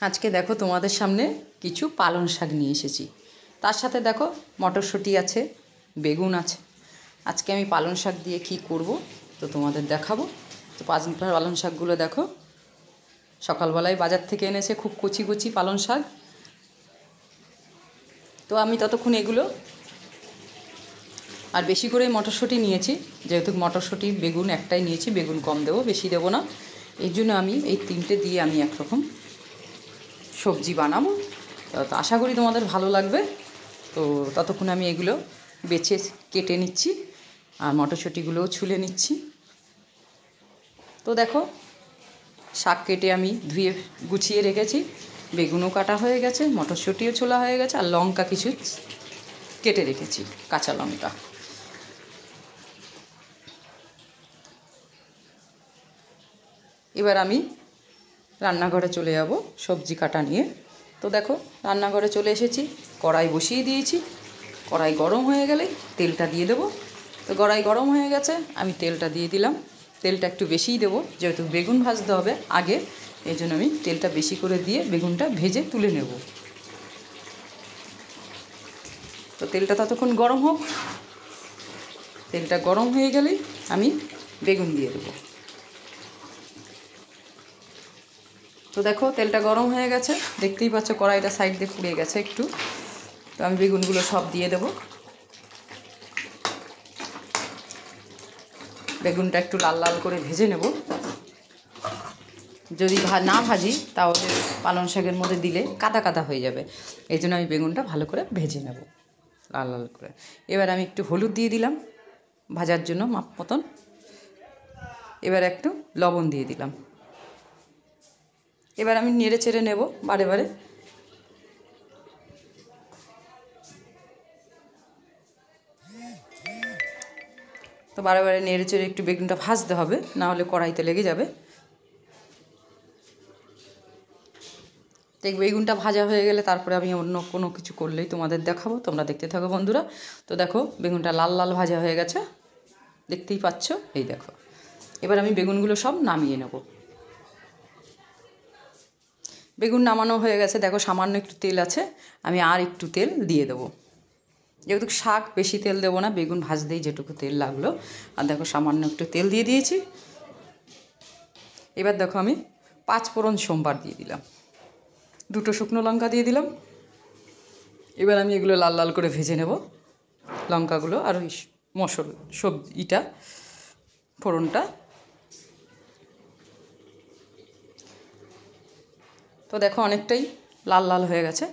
আজকে দেখো তোমাদের সামনে কিছু পালং শাক নিয়ে এসেছি। তার সাথে দেখো মটরশুঁটি আছে, বেগুন আছে। আজকে আমি পালং শাক দিয়ে কি করব তো তোমাদের দেখাবো। তো পাঁচ- পালং শাকগুলো দেখো, সকালবেলায় বাজার থেকে এনেছে খুব কচি কচি পালং শাক। তো আমি ততক্ষণ এগুলো আর বেশি করে মটরশুঁটি নিয়েছি, যেহেতু মটরশুঁটি, বেগুন একটাই নিয়েছি, বেগুন কম দেবো, বেশি দেবো না। এই জন্য আমি এই তিনটে দিয়ে আমি একরকম সবজি বানাবো। তো আশা করি তোমাদের ভালো লাগবে। তো ততক্ষণ আমি এগুলো বেছে কেটে নিচ্ছি আর মটরশুঁটিগুলোও ছুলে নিচ্ছি। তো দেখো, শাক কেটে আমি ধুয়ে গুছিয়ে রেখেছি। বেগুনও কাটা হয়ে গেছে, মটরশুঁটিও ছোলা হয়ে গেছে আর লঙ্কা কিছু কেটে রেখেছি, কাঁচা লঙ্কা। এবার আমি রান্নাঘরে চলে যাব সবজি কাটা নিয়ে। তো দেখো, রান্নাঘরে চলে এসেছি। কড়াই বসিয়ে দিয়েছি। কড়াই গরম হয়ে গেলে তেলটা দিয়ে দেবো। তো কড়াই গরম হয়ে গেছে, আমি তেলটা দিয়ে দিলাম। তেলটা একটু বেশিই দেবো, যেহেতু বেগুন ভাজতে হবে আগে, এই জন্য আমি তেলটা বেশি করে দিয়ে বেগুনটা ভেজে তুলে নেব। তো তেলটা ততক্ষণ গরম হোক। তেলটা গরম হয়ে গেলেই আমি বেগুন দিয়ে দেবো। তো দেখো, তেলটা গরম হয়ে গেছে। দেখতেই পাচ্ছ কড়াইটা সাইড দিয়ে পুড়ে গেছে একটু। তো আমি বেগুনগুলো সব দিয়ে দেব। বেগুনটা একটু লাল লাল করে ভেজে নেব। যদি না ভাজি, তাহলে পালং শাকের মধ্যে দিলে কাদা কাদা হয়ে যাবে। এই জন্য আমি বেগুনটা ভালো করে ভেজে নেব, লাল লাল করে। এবার আমি একটু হলুদ দিয়ে দিলাম, ভাজার জন্য মাপ মতন। এবার একটু লবণ দিয়ে দিলাম। এবার আমি নেড়ে চেড়ে নেব, বারে বারে। তো বারে বারে নেড়ে চেড়ে একটু বেগুনটা ভাজতে হবে, না হলে কড়াইতে লেগে যাবে। দেখ বেগুনটা ভাজা হয়ে গেলে তারপরে আমি অন্য কোনো কিছু করলেই তোমাদের দেখাবো, তোমরা দেখতে থাকো বন্ধুরা। তো দেখো, বেগুনটা লাল লাল ভাজা হয়ে গেছে, দেখতেই পাচ্ছ? এই দেখো। এবার আমি বেগুনগুলো সব নামিয়ে নেব। বেগুন নামানো হয়ে গেছে, দেখো সামান্য একটু তেল আছে, আমি আর একটু তেল দিয়ে দেবো। যেহেতু শাক বেশি তেল দেবো না, বেগুন ভাজতেই যেটুকু তেল লাগল, আর দেখো সামান্য একটু তেল দিয়ে দিয়েছি। এবার দেখো আমি পাঁচ ফোড়ন সোমবার দিয়ে দিলাম। দুটো শুকনো লঙ্কা দিয়ে দিলাম। এবার আমি এগুলো লাল লাল করে ভেজে নেব, লঙ্কাগুলো আর ওই মশল সবজিটা, ফোড়নটা। তো দেখো অনেকটাই লাল লাল হয়ে গেছে।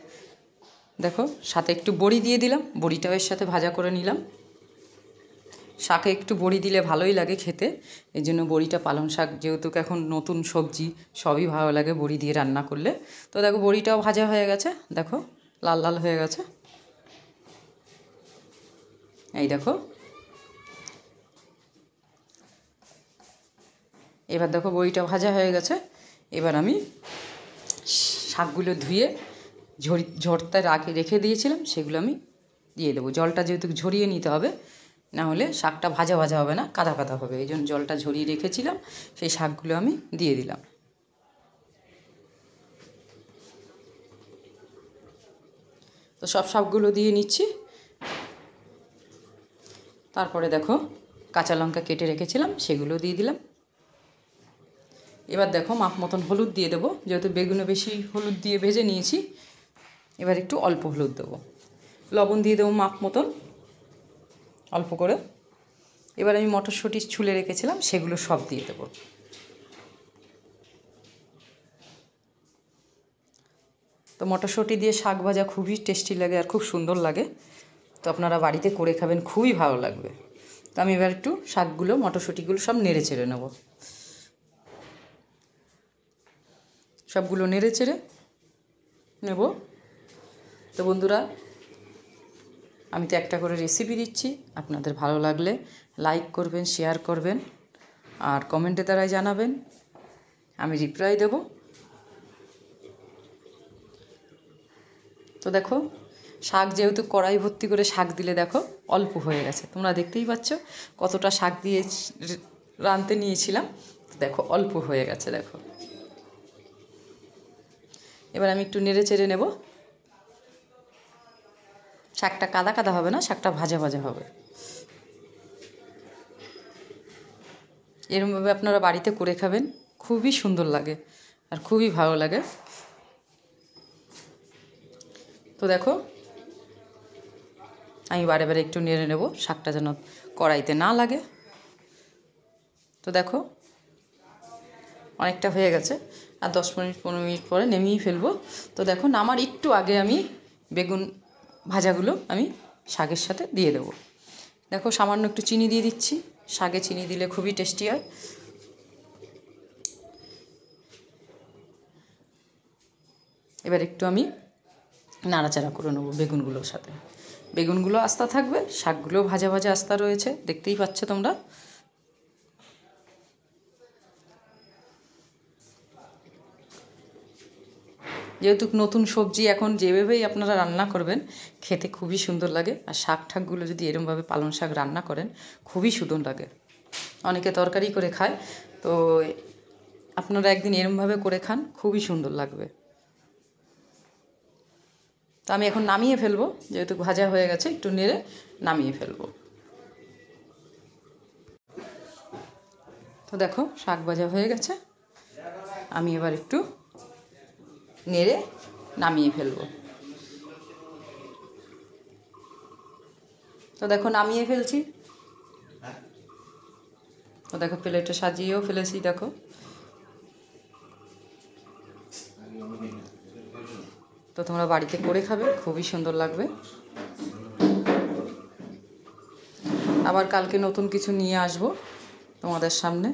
দেখো, সাথে একটু বড়ি দিয়ে দিলাম। বড়িটাও এর সাথে ভাজা করে নিলাম। শাকে একটু বড়ি দিলে ভালোই লাগে খেতে। এই জন্য বড়িটা পালং শাক, যেহেতু এখন নতুন সবজি, সবই ভালো লাগে বড়ি দিয়ে রান্না করলে। তো দেখো, বড়িটাও ভাজা হয়ে গেছে। দেখো, লাল লাল হয়ে গেছে। এই দেখো। এবার দেখো, বড়িটা ভাজা হয়ে গেছে। এবার আমি শাকগুলো ধুয়ে ঝরি ঝরতে রাখে রেখে দিয়েছিলাম, সেগুলো আমি দিয়ে দেবো। জলটা যেহেতু ঝরিয়ে নিতে হবে, না হলে শাকটা ভাজা ভাজা হবে না, কাদা কাদা হবে। এই জন্য জলটা ঝরিয়ে রেখেছিলাম, সেই শাকগুলো আমি দিয়ে দিলাম। তো সব শাকগুলো দিয়ে নিচ্ছি। তারপরে দেখো, কাঁচা লঙ্কা কেটে রেখেছিলাম, সেগুলো দিয়ে দিলাম। এবার দেখো মাপ মতন হলুদ দিয়ে দেবো। যেহেতু বেগুনে বেশি হলুদ দিয়ে ভেজে নিয়েছি, এবার একটু অল্প হলুদ দেবো। লবণ দিয়ে দেবো মাপ মতন, অল্প করে। এবার আমি মটরশুঁটি ছুলে রেখেছিলাম, সেগুলো সব দিয়ে দেবো। তো মটরশুঁটি দিয়ে শাক ভাজা খুবই টেস্টি লাগে আর খুব সুন্দর লাগে। তো আপনারা বাড়িতে করে খাবেন, খুবই ভালো লাগবে। তো আমি এবার একটু শাকগুলো, মটরশুঁটিগুলো সব নেড়ে চেড়ে নেব। সবগুলো নেড়ে চেড়ে নেব। তো বন্ধুরা, আমি তো একটা করে রেসিপি দিচ্ছি। আপনাদের ভালো লাগলে লাইক করবেন শেয়ার করবেন, আর কমেন্টে দ্বারাই জানাবেন। আমি রিপ্লাই দেব। তো দেখো, শাক যেহেতু কড়াই ভর্তি করে শাক দিলে দেখো অল্প হয়ে গেছে। তোমরা দেখতেই পাচ্ছ কতটা শাক দিয়ে রাঁধতে নিয়েছিলাম। দেখো, অল্প হয়ে গেছে, দেখো। এবার আমি একটু নেড়ে চেড়ে নেব। শাকটা কাদা কাদা হবে না, শাকটা ভাজা ভাজা হবে। এরমভাবে আপনারা বাড়িতে করে খাবেন, খুবই সুন্দর লাগে আর খুবই ভালো লাগে। তো দেখো, আমি বারে বারে একটু নেড়ে নেব, শাকটা যেন কড়াইতে না লাগে। তো দেখো অনেকটা হয়ে গেছে। আর দশ মিনিট, পনেরো মিনিট পরে নেমেই ফেলব। তো দেখুন, আমার একটু আগে আমি বেগুন ভাজাগুলো আমি শাকের সাথে দিয়ে দেবো। দেখো, সামান্য একটু চিনি দিয়ে দিচ্ছি। শাকে চিনি দিলে খুবই টেস্টি হয়। এবার একটু আমি নাড়াচাড়া করে নেব বেগুনগুলোর সাথে। বেগুনগুলো আস্তা থাকবে, শাকগুলো ভাজা ভাজা আস্তা রয়েছে। দেখতেই পাচ্ছ তোমরা? যেহেতু নতুন সবজি এখন যেভাবেই আপনারা রান্না করবেন, খেতে খুবই সুন্দর লাগে। আর শাক ঠাকগুলো যদি এরমভাবে পালং শাক রান্না করেন, খুবই সুন্দর লাগে। অনেকে তরকারি করে খায়, তো আপনারা একদিন এরমভাবে করে খান, খুবই সুন্দর লাগবে। তো আমি এখন নামিয়ে ফেলব, যেহেতু ভাজা হয়ে গেছে, একটু নেড়ে নামিয়ে ফেলব। তো দেখো, শাক ভাজা হয়ে গেছে। আমি এবার একটু নেড়ে নামিয়ে ফেলব। তো দেখো নামিয়ে ফেলছি। তো দেখো প্লেটে সাজিয়েও ফেলেছি, দেখো। তো তোমরা বাড়িতে করে খাবে, খুবই সুন্দর লাগবে। আবার কালকে নতুন কিছু নিয়ে আসব তোমাদের সামনে।